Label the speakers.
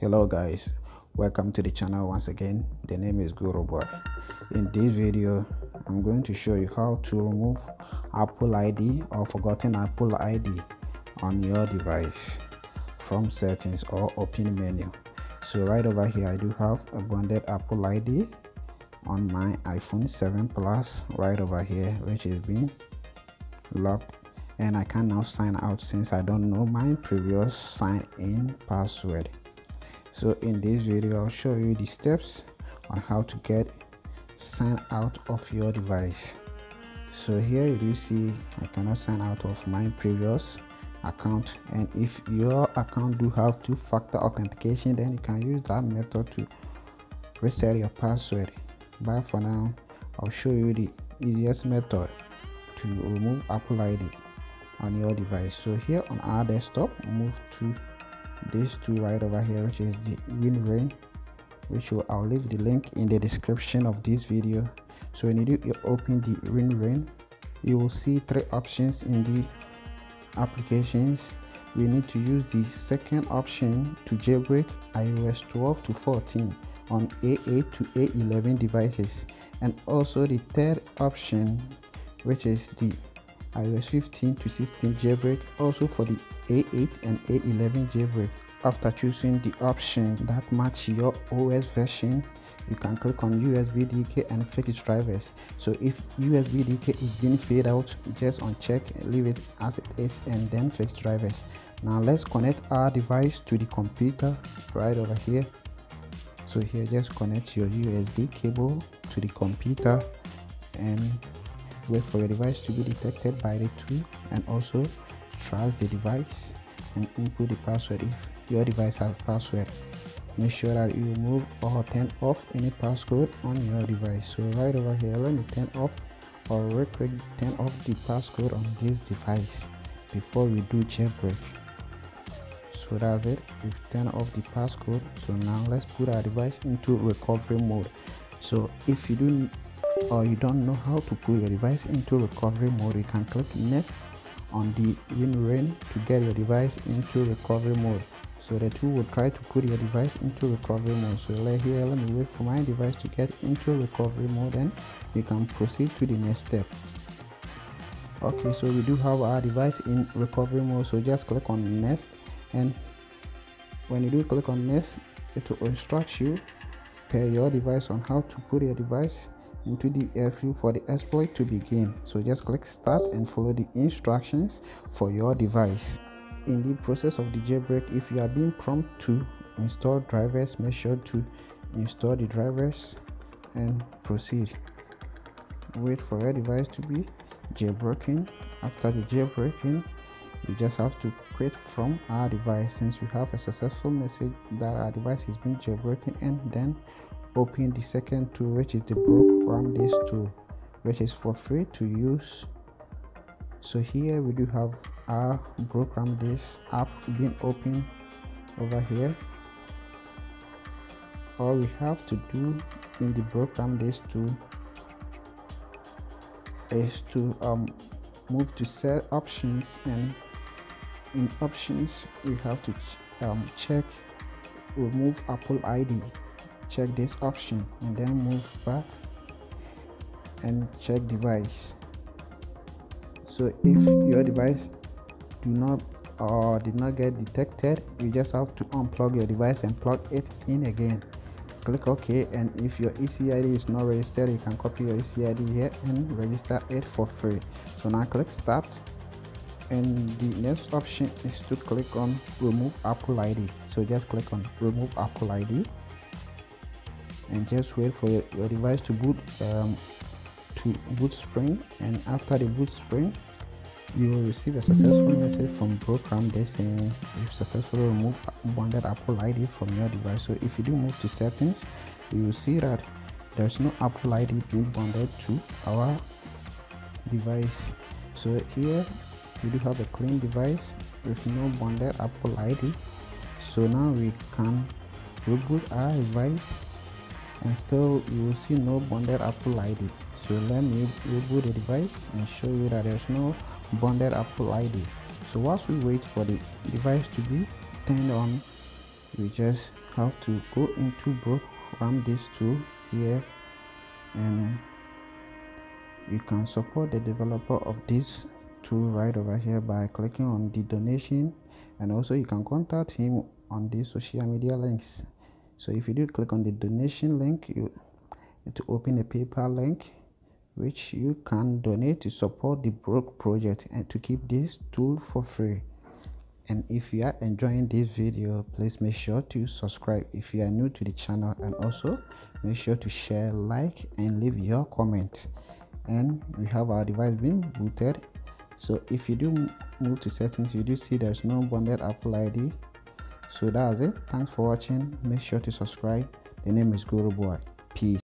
Speaker 1: hello guys. Welcome to the channel once again. The name is guru boy. In this video i'm going to show you how to remove apple id or forgotten apple id on your device from settings or open menu. So right over here i do have a bonded apple id on my iphone 7 plus right over here which is being locked. And I can now sign out since I don't know my previous sign in password so in this video I'll show you the steps on how to get sign out of your device. So here you do see I cannot sign out of my previous account. And if your account do have two-factor authentication then you can use that method to reset your password. But for now I'll show you the easiest method to remove Apple ID on your device. So here on our desktop move to these two right over here which is the WinRain which will, I'll leave the link in the description of this video. So when you do you open the WinRain you will see three options in the applications. We need to use the second option to jailbreak iOS 12 to 14 on A8 to A11 devices. And also the third option which is the iOS 15 to 16 jailbreak also for the A8 and A11 jailbreak. After choosing the option that match your OS version, you can click on USB DK and fix its drivers. So if USB DK is being fade out, just uncheck, leave it as it is and then fix drivers. Now let's connect our device to the computer right over here. So here just connect your USB cable to the computer and wait for your device to be detected by the tool and also trust the device and input the password. If your device has password make sure that you remove or turn off any passcode on your device. So right over here let me turn off or quick turn off the passcode on this device before we do jailbreak. So that's it. We've turned off the passcode. So now let's put our device into recovery mode. So if you do or you don't know how to put your device into recovery mode you can click next on the WinRain to get your device into recovery mode. So the tool will try to put your device into recovery mode. So let here let me wait for my device to get into recovery mode and we can proceed to the next step. Okay so we do have our device in recovery mode. So just click on next and when you do click on next it will instruct you per your device on how to put your device into the airfield for the exploit to begin. So just click start and follow the instructions for your device. In the process of the jailbreak if you are being prompted to install drivers make sure to install the drivers and proceed. Wait for your device to be jailbroken. After the jailbreaking you just have to quit from our device. Since you have a successful message that our device is being jailbroken and then open the second tool which is the broke ramdisk tool which is for free to use. So here we do have our program this app being open over here. All we have to do in the program this tool is to um, move to set options and in options we have to ch um, check remove apple id check this option and then move back and check device. So if your device do not or did not get detected you just have to unplug your device and plug it in again. Click ok and if your ECID is not registered you can copy your ECID here and register it for free. So now click start and the next option is to click on remove apple id so just click on remove apple id and just wait for your, your device to boot um, to boot spring and after the boot spring you will receive a successful message from program that saying you've successfully removed bonded apple id from your device. So if you do move to settings you will see that there's no apple id being bonded to our device. So here we do have a clean device with no bonded apple id so now we can reboot our device and still you will see no bonded apple id let me reboot the device and show you that there's no bonded apple id so whilst we wait for the device to be turned on we just have to go into broke ram this tool here and uh, you can support the developer of this tool right over here by clicking on the donation and also you can contact him on these social media links. So if you do click on the donation link you to open a PayPal link which you can donate to support the Broke project and to keep this tool for free. And if you are enjoying this video please make sure to subscribe if you are new to the channel and also make sure to share like and leave your comment. And we have our device being booted. So if you do move to settings you do see there's no bonded apple id so that's it. Thanks for watching. Make sure to subscribe. The name is guru boy. Peace